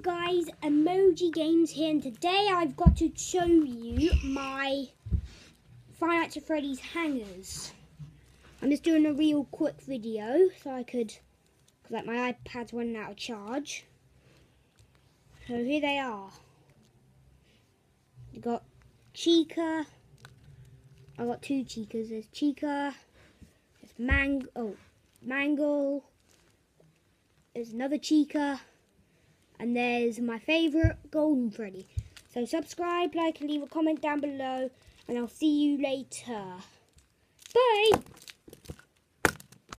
Guys, Emoji Games here and today I've got to show you my Five Nights at Freddy's hangers. I'm just doing a real quick video so I could, cause like my iPad's running out of charge. So here they are. You got Chica. I got two Chicas. There's Chica. There's Mang. Oh, Mangle. There's another Chica and there's my favourite Golden Freddy. So subscribe, like and leave a comment down below and I'll see you later.